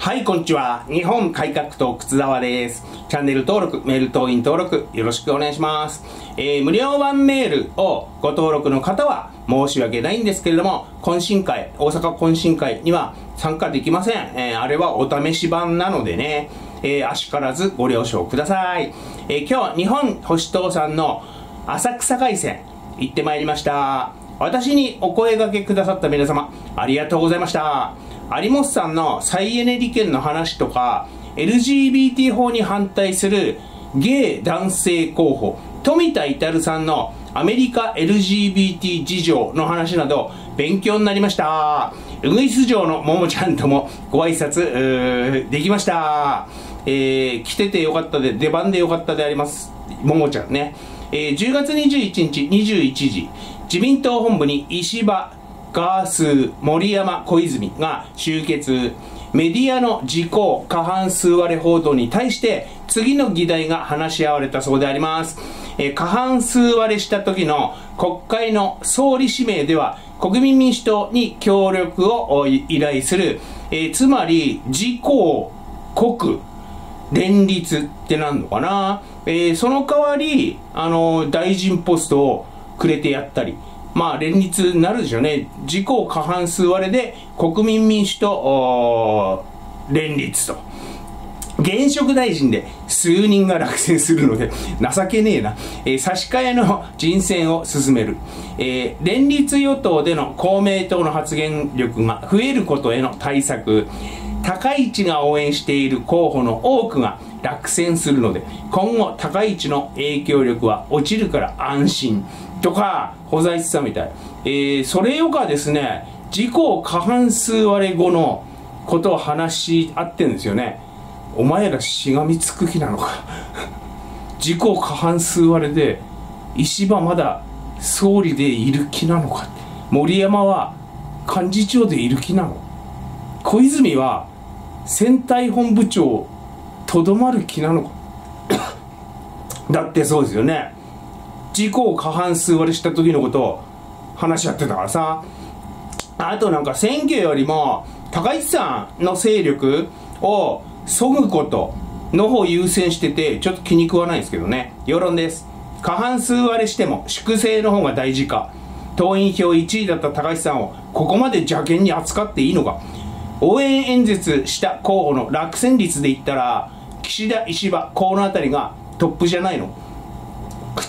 はい、こんにちは。日本改革党靴沢です。チャンネル登録、メール登院登録、よろしくお願いします。えー、無料版メールをご登録の方は申し訳ないんですけれども、懇親会、大阪懇親会には参加できません。えー、あれはお試し版なのでね、えー、あしからずご了承ください。えー、今日、日本保守党さんの浅草海鮮、行ってまいりました。私にお声掛けくださった皆様、ありがとうございました。有本さんの再エネ利権の話とか LGBT 法に反対するゲイ男性候補富田至さんのアメリカ LGBT 事情の話など勉強になりました。ウグイス城のももちゃんともご挨拶できました、えー、来ててよかったで出番でよかったであります。ももちゃんね、えー、10月21日21時自民党本部に石破ガース森山小泉が集結メディアの自公過半数割れ報道に対して次の議題が話し合われたそうであります、え過半数割れした時の国会の総理指名では国民民主党に協力を依頼する、えつまり自公国連立ってなんのかな、えー、その代わりあの大臣ポストをくれてやったり。まあ連立になるでしょうね。自公過半数割れで国民民主と連立と。現職大臣で数人が落選するので情けねえな、えー、差し替えの人選を進める、えー、連立与党での公明党の発言力が増えることへの対策高市が応援している候補の多くが落選するので今後高市の影響力は落ちるから安心とか、保在さんみたい。えー、それよかですね、自公過半数割れ後のことを話し合ってんですよね。お前らしがみつく気なのか。自公過半数割れで、石破まだ総理でいる気なのか。森山は幹事長でいる気なの。小泉は選対本部長とどまる気なのか。だってそうですよね。自公過半数割れした時のことを話し合ってたからさ。あとなんか選挙よりも高市さんの勢力をそぐことの方優先しててちょっと気に食わないですけどね。世論です。過半数割れしても粛清の方が大事か。党員票1位だった高市さんをここまで邪険に扱っていいのか。応援演説した候補の落選率で言ったら岸田石破河野辺りがトップじゃないの。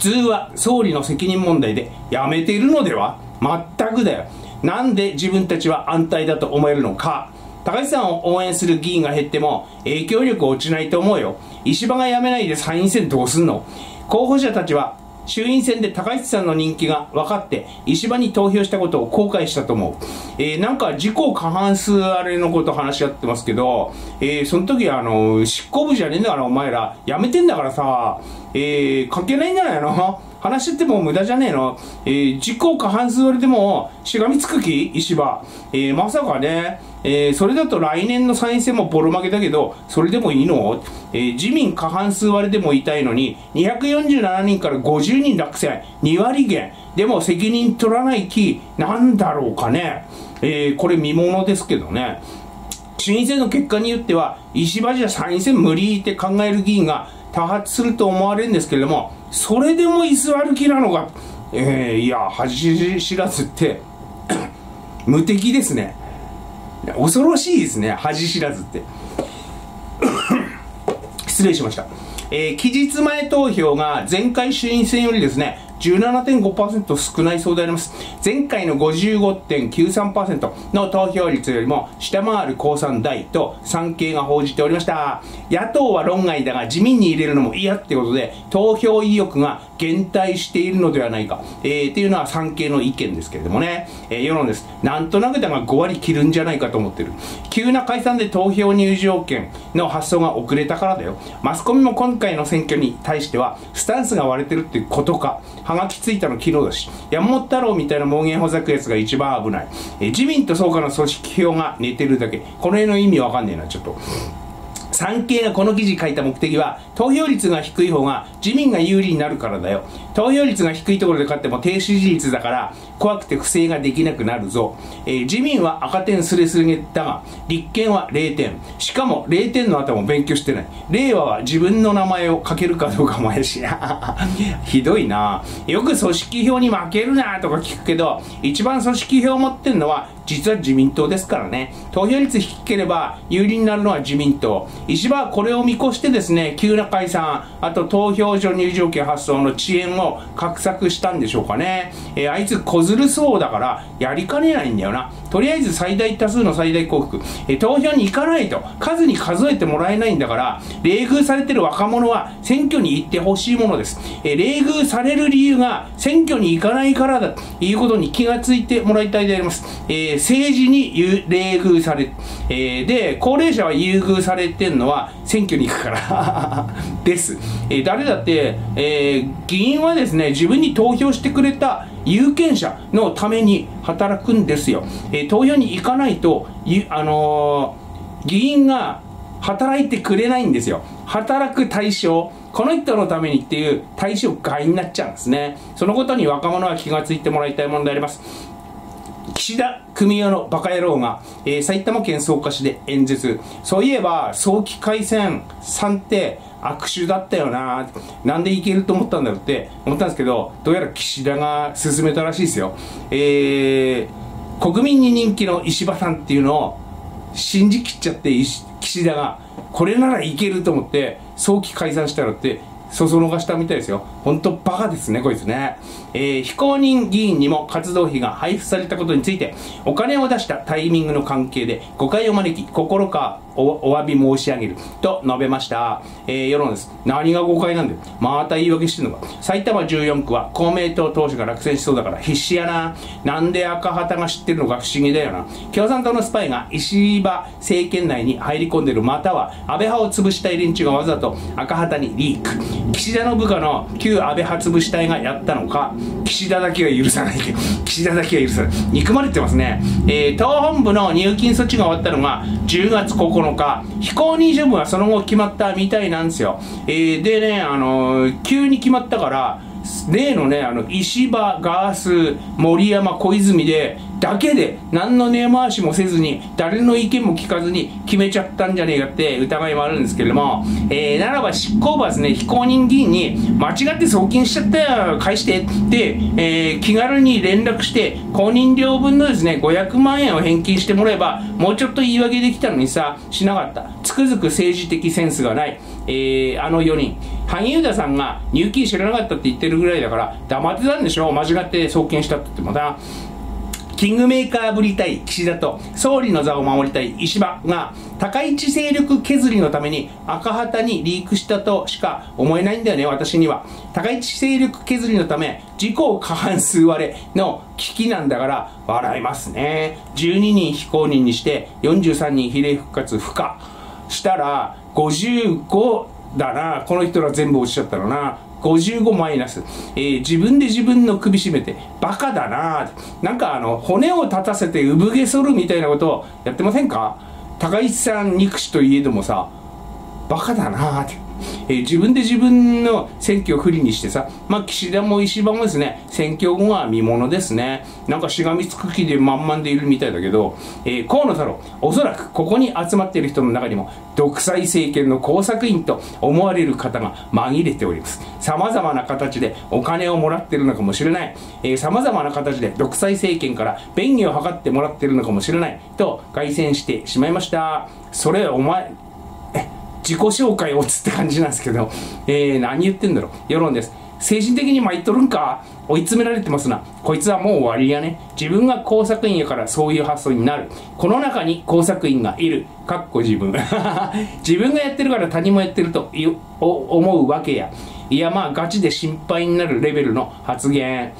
通は総理の責任問題で辞めているのでは？全くだよ。なんで自分たちは安泰だと思えるのか？高橋さんを応援する議員が減っても影響力落ちないと思うよ。石破が辞めないで参院選どうすんの？候補者たちは衆院選で高市さんの人気が分かって石破に投票したことを後悔したと思う、えー、なんか自公過半数あれのこと話し合ってますけど、えー、その時あの執行部じゃねえんだからお前らやめてんだからさ、えー、関係ないんじゃないの？話しても無駄じゃねえの、えー、自公過半数割れでもしがみつく気？石破、えー、まさかね。えー、それだと来年の参院選もボロ負けだけど、それでもいいの、えー、自民過半数割れでも痛いのに、247人から50人落選、2割減。でも責任取らない気、なんだろうかね。えー、これ見ものですけどね。衆院選の結果によっては、石破じゃ参院選無理って考える議員が多発すると思われるんですけれども、それでも居座る気なのか。えー、いや、恥知らずって 無敵ですね。恐ろしいですね恥知らずって 失礼しましたえー、期日前投票が前回衆院選よりですね17.5%少ないそうであります。前回の55.93%の投票率よりも下回る公算大と産経が報じておりました。野党は論外だが自民に入れるのも嫌ってことで投票意欲が減退しているのではないか、えー、っていうのは産経の意見ですけれどもね、えー、世論です。なんとなくだが5割切るんじゃないかと思ってる。急な解散で投票入場券の発送が遅れたからだよ。マスコミも今回の選挙に対してはスタンスが割れてるっていうことか、はがきついたの昨日だし、山本太郎みたいな盲言ほざくやつが一番危ない。えー、自民と総下の組織票が寝てるだけ。この辺の意味わかんねえな、ちょっと。産経がこの記事書いた目的は、投票率が低い方が自民が有利になるからだよ。投票率が低いところで勝っても低支持率だから、怖くて不正ができなくなるぞ。えー、自民は赤点すれすれだが、立憲は0点。しかも0点の後も勉強してない。令和は自分の名前を書けるかどうかもやしな。ひどいな。よく組織票に負けるなとか聞くけど、一番組織票を持ってんのは実は自民党ですからね。投票率低ければ有利になるのは自民党。石破はこれを見越してですね、急な解散、あと投票所入場券発送の遅延を画策したんでしょうかね。えー、あいつ小ずるそうだからやりかねないんだよな。とりあえず最大多数の最大幸福。え、投票に行かないと数に数えてもらえないんだから、冷遇されてる若者は選挙に行ってほしいものです。え、冷遇される理由が選挙に行かないからだということに気がついてもらいたいであります。えー、政治に冷遇され、えー、で、高齢者は優遇されてるのは選挙に行くから です。えー、誰だって、え、議員はですね、自分に投票してくれた有権者のために働くんですよ。えー、投票に行かないと、あのー、議員が働いてくれないんですよ。働く対象。この人のためにっていう対象外になっちゃうんですね。そのことに若者は気がついてもらいたいものであります。岸田文雄のバカ野郎が、えー、埼玉県草加市で演説。そういえば、早期改選さんって握手だったよななんでいけると思ったんだろうって思ったんですけど、どうやら岸田が進めたらしいですよ。えー、国民に人気の石破さんっていうのを信じきっちゃって、岸田が、これならいけると思って、早期解散したらって、そそのがしたみたいですよ。ほんとバカですね、こいつね。えー、非公認議員にも活動費が配布されたことについて、お金を出したタイミングの関係で誤解を招き、心かお詫び申し上げると述べました。えー、世論です。何が誤解なんだよ。また言い訳してんのか。埼玉14区は公明党党首が落選しそうだから必死やな。なんで赤旗が知ってるのか不思議だよな。共産党のスパイが石破政権内に入り込んでる、または安倍派を潰したい連中がわざと赤旗にリーク。岸田の部下の旧安倍派潰し隊がやったのか、岸田だけは許さない。岸田だけは許さない。憎まれてますね。えー、党本部の入金措置が終わったのが10月9日9日、非公認処分はその後決まったみたいなんですよ。えー、でね、あのー、急に決まったから、例のね、あの、石破、ガース、森山、小泉で、だけで何の根回しもせずに誰の意見も聞かずに決めちゃったんじゃねえかって疑いもあるんですけれども、えー、ならば執行部はですね非公認議員に間違って送金しちゃったよ返してってえー、気軽に連絡して公認料分のですね500万円を返金してもらえばもうちょっと言い訳できたのにさしなかった。つくづく政治的センスがない、えー、あの4人。萩生田さんが入金知らなかったって言ってるぐらいだから黙ってたんでしょ？間違って送金したって言ってもな。キングメーカーぶりたい岸田と総理の座を守りたい石破が高市勢力削りのために赤旗にリークしたとしか思えないんだよね、私には。高市勢力削りのため自公過半数割れの危機なんだから笑いますね。12人非公認にして43人比例復活不可したら55だな。この人ら全部落ちちゃったのな。55マイナス、えー、自分で自分の首絞めてバカだななんかあの骨を立たせて産毛剃るみたいなことをやってませんか？高市さん憎しといえどもさバカだなってえー、自分で自分の選挙を不利にしてさ、まあ、岸田も石破もですね、選挙後は見ものですね。なんかしがみつく気で満々でいるみたいだけど、えー、河野太郎、おそらくここに集まっている人の中にも、独裁政権の工作員と思われる方が紛れております。様々な形でお金をもらってるのかもしれない。えー、様々な形で独裁政権から便宜を図ってもらってるのかもしれない。と、凱旋してしまいました。それ、お前、自己紹介をつって感じなんですけど、えー、何言ってんだろう。世論です。精神的に参っとるんか追い詰められてますな。こいつはもう終わりやね。自分が工作員やからそういう発想になる。この中に工作員がいる。かっこ自分。自分がやってるから他人もやってると思うわけや。いやまあガチで心配になるレベルの発言。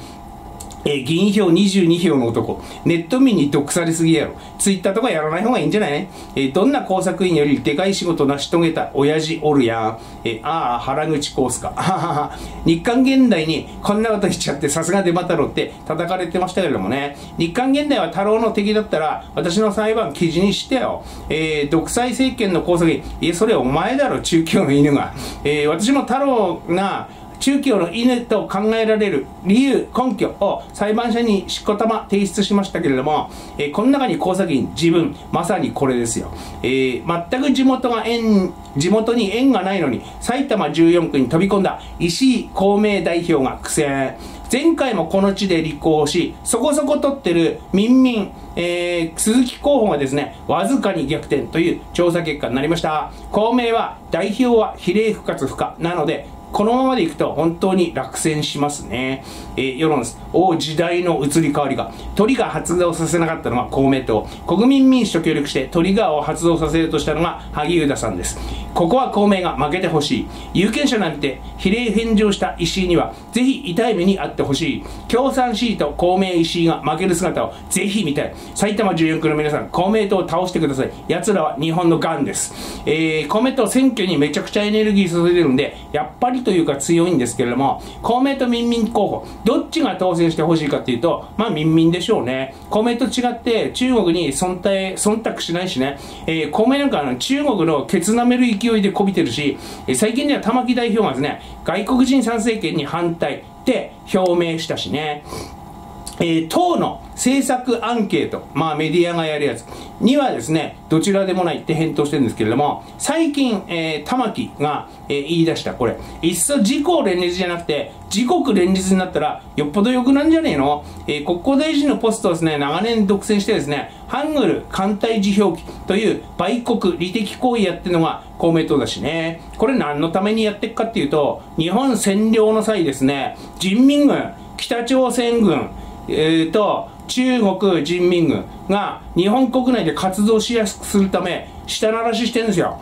えー、議員票22票の男。ネット民に毒されすぎやろ。ツイッターとかやらない方がいいんじゃない？えー、どんな工作員よりでかい仕事成し遂げた親父おるやん。えー、ああ、原口コースか。日韓現代にこんなことしちゃってさすがデマ太郎って叩かれてましたけれどもね。日韓現代は太郎の敵だったら私の裁判記事にしてよ。えー、独裁政権の工作員。いや、それお前だろ、中京の犬が。えー、私も太郎が宗教の犬と考えられる理由、根拠を裁判所にしこたま提出しましたけれども、えー、この中に工作員、自分、まさにこれですよ。えー、全く地元が縁、地元に縁がないのに、埼玉14区に飛び込んだ石井公明代表が苦戦。前回もこの地で立候補し、そこそこ取ってる民民、えー、鈴木候補がですね、わずかに逆転という調査結果になりました。公明は代表は比例復活不可なので、このままでいくと本当に落選しますね。えー、世論です。お時代の移り変わりが。トリガー発動させなかったのは公明党。国民民主と協力してトリガーを発動させようとしたのが萩生田さんです。ここは公明が負けてほしい。有権者なんて比例返上した石井にはぜひ痛い目にあってほしい。共産シート公明石井が負ける姿をぜひ見たい。埼玉14区の皆さん、公明党を倒してください。奴らは日本のガンです。えー、公明党選挙にめちゃくちゃエネルギー注いでるんで、やっぱりというか強いんですけれども、公明と民民候補、どっちが当選してほしいかっていうと、まあ民民でしょうね。公明と違って中国に忖度忖度しないしね、えー、公明なんかあの中国のケツ舐める勢いでこびてるし、最近では玉木代表がですね、外国人参政権に反対って表明したしね。えー、党の政策アンケート、まあメディアがやるやつ。にはですね、どちらでもないって返答してるんですけれども、最近、えー、玉木が、えー、言い出した、これ、いっそ自公連立じゃなくて、自国連立になったら、よっぽど良くなんじゃねえの？えー、国交大臣のポストをですね、長年独占してですね、ハングル艦隊辞表記という売国利的行為やってるのが公明党だしね。これ何のためにやっていくかっていうと、日本占領の際ですね、人民軍、北朝鮮軍、えーと、中国人民軍が日本国内で活動しやすくするため下ならししてるんですよ。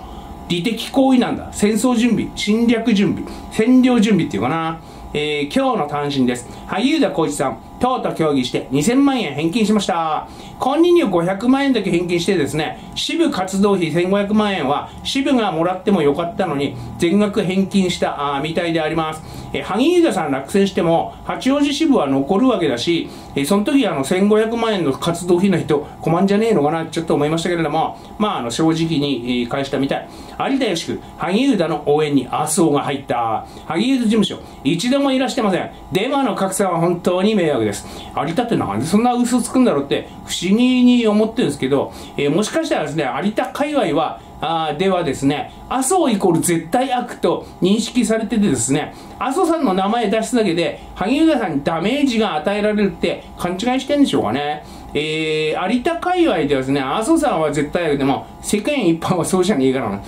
利的行為なんだ。戦争準備侵略準備占領準備っていうかな、えー、今日の単身です。萩生田光一さん。党と協議して2000万円返金しました。本人に500万円だけ返金してですね、支部活動費1500万円は支部がもらってもよかったのに全額返金したあみたいであります。え萩生田さん落選しても八王子支部は残るわけだし、えその時あの1500万円の活動費の人困んじゃねえのかなちょっと思いましたけれども、まああの正直に返したみたい。有田義く萩生田の応援に麻生が入った。萩生田事務所、一度もいらしてません。デマの格差は本当に迷惑です。です有田ってなんでそんな嘘つくんだろうって不思議に思ってるんですけど、えー、もしかしたらですね有田界隈はあではですね、麻生イコール絶対悪と認識されててですね、麻生さんの名前出すだけで、萩生田さんにダメージが与えられるって勘違いしてんでしょうかね。えー、有田界隈ではですね、麻生さんは絶対悪でも、世間一般はそうじゃねえからな。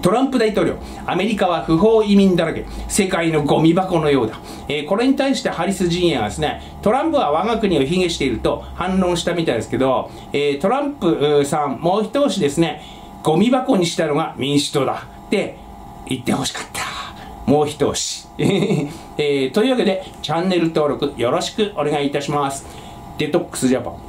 トランプ大統領、アメリカは不法移民だらけ、世界のゴミ箱のようだ。えー、これに対してハリス陣営はですね、トランプは我が国を卑下していると反論したみたいですけど、えー、トランプさん、もう一押しですね、ゴミ箱にしたのが民主党だって言ってほしかった。もう一押し。えー、というわけで、チャンネル登録よろしくお願いいたします。デトックスジャパン。